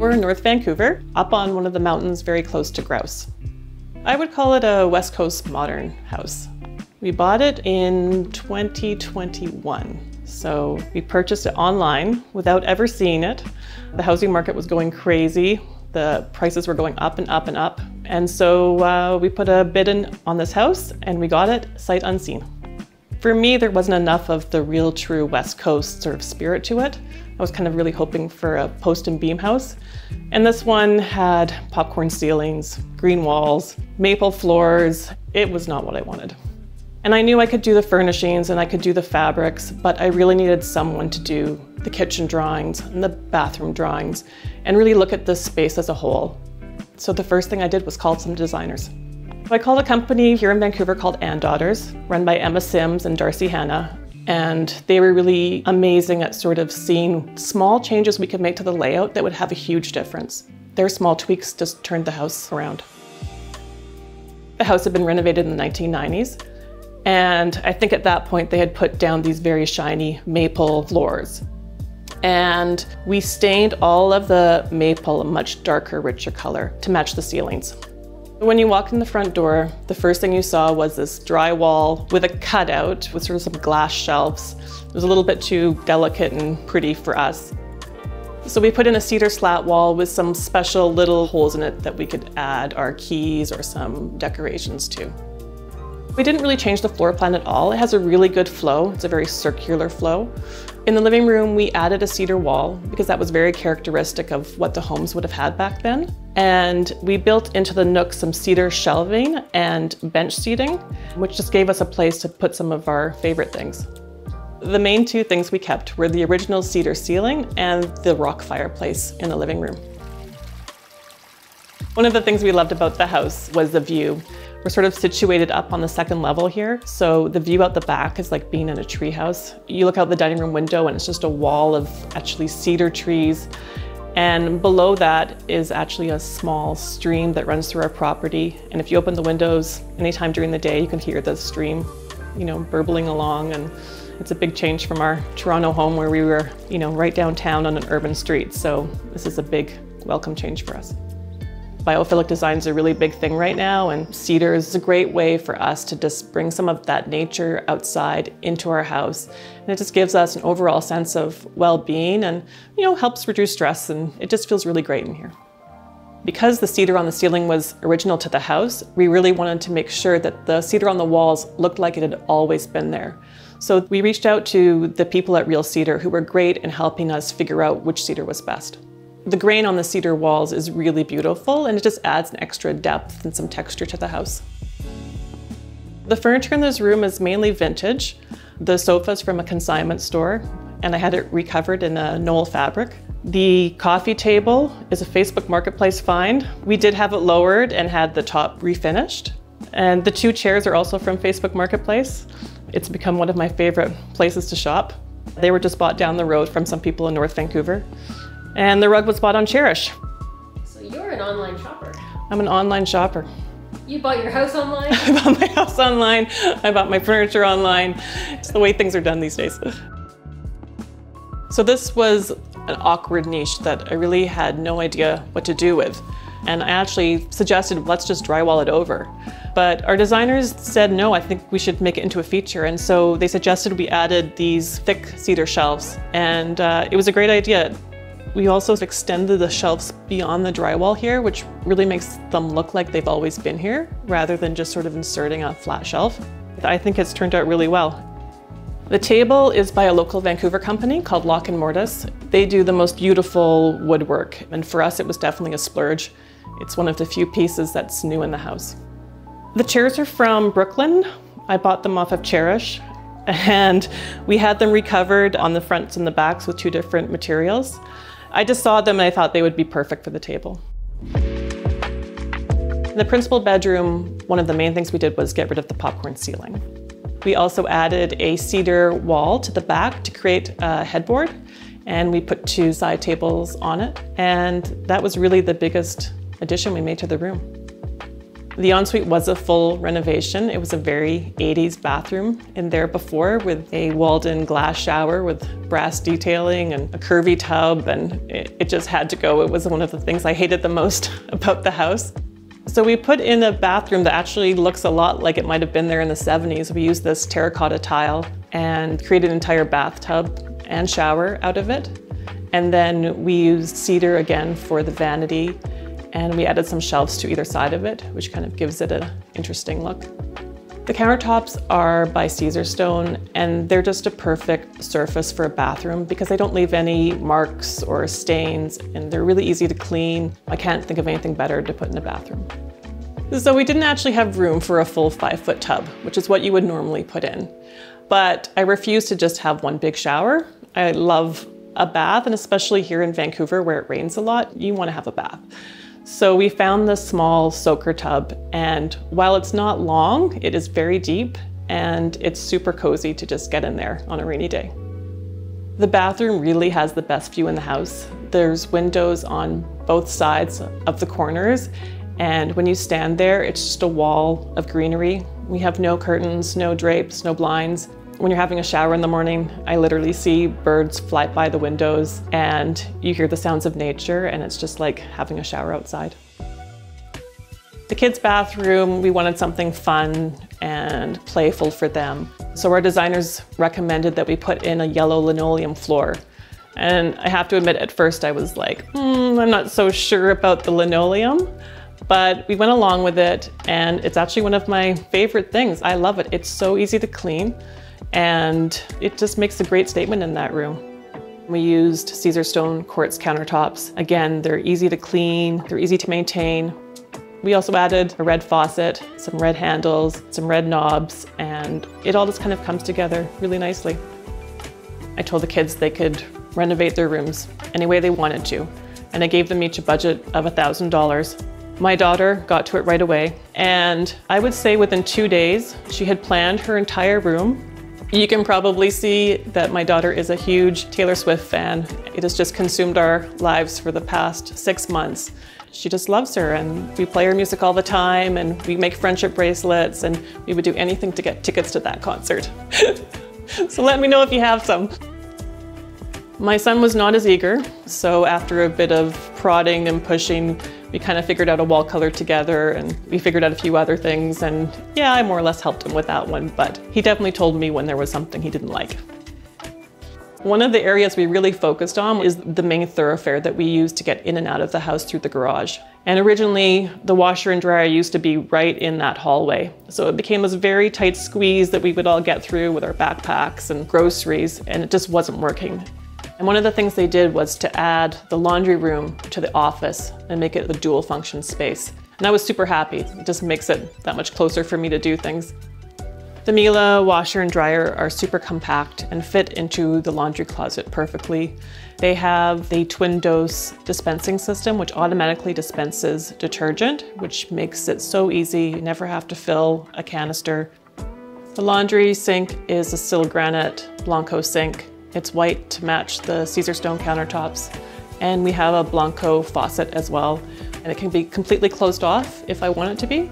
We're in North Vancouver, up on one of the mountains very close to Grouse. I would call it a West Coast modern house. We bought it in 2021. So we purchased it online without ever seeing it. The housing market was going crazy. The prices were going up and up and up. And so uh, we put a bid in on this house and we got it sight unseen. For me, there wasn't enough of the real true West Coast sort of spirit to it. I was kind of really hoping for a post and beam house. And this one had popcorn ceilings, green walls, maple floors. It was not what I wanted. And I knew I could do the furnishings and I could do the fabrics, but I really needed someone to do the kitchen drawings and the bathroom drawings and really look at this space as a whole. So the first thing I did was call some designers. I called a company here in Vancouver called And Daughters, run by Emma Sims and Darcy Hanna, and they were really amazing at sort of seeing small changes we could make to the layout that would have a huge difference. Their small tweaks just turned the house around. The house had been renovated in the 1990s, and I think at that point they had put down these very shiny maple floors. And we stained all of the maple a much darker, richer color to match the ceilings. When you walked in the front door, the first thing you saw was this drywall with a cutout with sort of some glass shelves. It was a little bit too delicate and pretty for us. So we put in a cedar slat wall with some special little holes in it that we could add our keys or some decorations to. We didn't really change the floor plan at all. It has a really good flow. It's a very circular flow. In the living room, we added a cedar wall because that was very characteristic of what the homes would have had back then. And we built into the nook some cedar shelving and bench seating, which just gave us a place to put some of our favorite things. The main two things we kept were the original cedar ceiling and the rock fireplace in the living room. One of the things we loved about the house was the view. We're sort of situated up on the second level here, so the view out the back is like being in a treehouse. You look out the dining room window and it's just a wall of actually cedar trees. And below that is actually a small stream that runs through our property. And if you open the windows anytime during the day, you can hear the stream, you know, burbling along. And it's a big change from our Toronto home where we were, you know, right downtown on an urban street. So this is a big welcome change for us. Biophilic design is a really big thing right now, and cedar is a great way for us to just bring some of that nature outside into our house. And it just gives us an overall sense of well-being and, you know, helps reduce stress, and it just feels really great in here. Because the cedar on the ceiling was original to the house, we really wanted to make sure that the cedar on the walls looked like it had always been there. So we reached out to the people at Real Cedar who were great in helping us figure out which cedar was best. The grain on the cedar walls is really beautiful and it just adds an extra depth and some texture to the house. The furniture in this room is mainly vintage. The sofa is from a consignment store and I had it recovered in a Knoll fabric. The coffee table is a Facebook Marketplace find. We did have it lowered and had the top refinished. And the two chairs are also from Facebook Marketplace. It's become one of my favorite places to shop. They were just bought down the road from some people in North Vancouver. And the rug was bought on Chairish. So you're an online shopper. I'm an online shopper. You bought your house online? I bought my house online. I bought my furniture online. It's the way things are done these days. So this was an awkward niche that I really had no idea what to do with. And I actually suggested, let's just drywall it over. But our designers said, no, I think we should make it into a feature. And so they suggested we added these thick cedar shelves. And uh, it was a great idea. We also extended the shelves beyond the drywall here, which really makes them look like they've always been here, rather than just sort of inserting a flat shelf. I think it's turned out really well. The table is by a local Vancouver company called Lock and Mortice. They do the most beautiful woodwork, and for us it was definitely a splurge. It's one of the few pieces that's new in the house. The chairs are from Brooklyn. I bought them off of Chairish, and we had them recovered on the fronts and the backs with two different materials. I just saw them and I thought they would be perfect for the table. In the principal bedroom, one of the main things we did was get rid of the popcorn ceiling. We also added a cedar wall to the back to create a headboard, and we put two side tables on it, and that was really the biggest addition we made to the room. The ensuite was a full renovation. It was a very 80s bathroom in there before with a walled-in glass shower with brass detailing and a curvy tub and it, it just had to go. It was one of the things I hated the most about the house. So we put in a bathroom that actually looks a lot like it might have been there in the 70s. We used this terracotta tile and created an entire bathtub and shower out of it. And then we used cedar again for the vanity and we added some shelves to either side of it, which kind of gives it an interesting look. The countertops are by Caesarstone and they're just a perfect surface for a bathroom because they don't leave any marks or stains and they're really easy to clean. I can't think of anything better to put in a bathroom. So we didn't actually have room for a full five foot tub, which is what you would normally put in. But I refuse to just have one big shower. I love a bath and especially here in Vancouver where it rains a lot, you want to have a bath. So we found this small soaker tub and while it's not long, it is very deep and it's super cozy to just get in there on a rainy day. The bathroom really has the best view in the house. There's windows on both sides of the corners and when you stand there, it's just a wall of greenery. We have no curtains, no drapes, no blinds. When you're having a shower in the morning, I literally see birds fly by the windows and you hear the sounds of nature and it's just like having a shower outside. The kids' bathroom, we wanted something fun and playful for them. So our designers recommended that we put in a yellow linoleum floor. And I have to admit, at first I was like, hmm, I'm not so sure about the linoleum but we went along with it and it's actually one of my favorite things. I love it. It's so easy to clean and it just makes a great statement in that room. We used Caesarstone quartz countertops. Again, they're easy to clean, they're easy to maintain. We also added a red faucet, some red handles, some red knobs, and it all just kind of comes together really nicely. I told the kids they could renovate their rooms any way they wanted to, and I gave them each a budget of $1,000 my daughter got to it right away, and I would say within two days, she had planned her entire room. You can probably see that my daughter is a huge Taylor Swift fan. It has just consumed our lives for the past six months. She just loves her, and we play her music all the time, and we make friendship bracelets, and we would do anything to get tickets to that concert. so let me know if you have some. My son was not as eager, so after a bit of prodding and pushing, we kind of figured out a wall color together and we figured out a few other things and yeah, I more or less helped him with that one, but he definitely told me when there was something he didn't like. One of the areas we really focused on is the main thoroughfare that we use to get in and out of the house through the garage. And originally, the washer and dryer used to be right in that hallway. So it became this very tight squeeze that we would all get through with our backpacks and groceries, and it just wasn't working. And one of the things they did was to add the laundry room to the office and make it a dual function space. And I was super happy. It just makes it that much closer for me to do things. The Miele washer and dryer are super compact and fit into the laundry closet perfectly. They have the TwinDos dispensing system, which automatically dispenses detergent, which makes it so easy, you never have to fill a canister. The laundry sink is a Silgranit Blanco sink. It's white to match the Caesarstone countertops. And we have a Blanco faucet as well. And it can be completely closed off if I want it to be.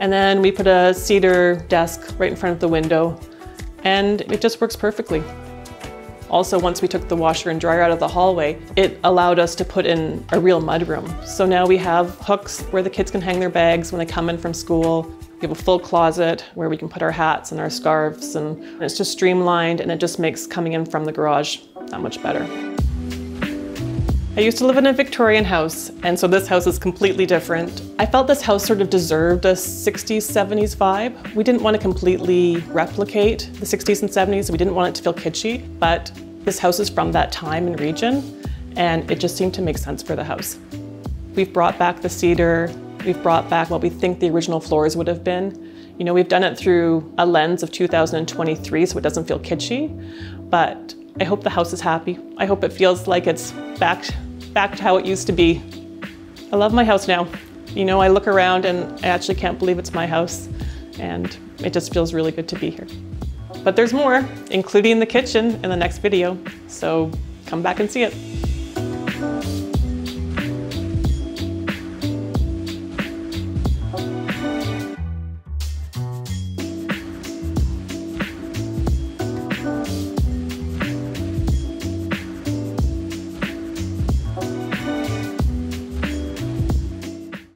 And then we put a cedar desk right in front of the window and it just works perfectly. Also, once we took the washer and dryer out of the hallway, it allowed us to put in a real mudroom. So now we have hooks where the kids can hang their bags when they come in from school. We have a full closet where we can put our hats and our scarves and it's just streamlined and it just makes coming in from the garage that much better. I used to live in a Victorian house, and so this house is completely different. I felt this house sort of deserved a 60s, 70s vibe. We didn't want to completely replicate the 60s and 70s. We didn't want it to feel kitschy, but this house is from that time and region, and it just seemed to make sense for the house. We've brought back the cedar, We've brought back what we think the original floors would have been. You know, we've done it through a lens of 2023 so it doesn't feel kitschy, but I hope the house is happy. I hope it feels like it's back, back to how it used to be. I love my house now. You know, I look around and I actually can't believe it's my house and it just feels really good to be here. But there's more, including the kitchen in the next video, so come back and see it.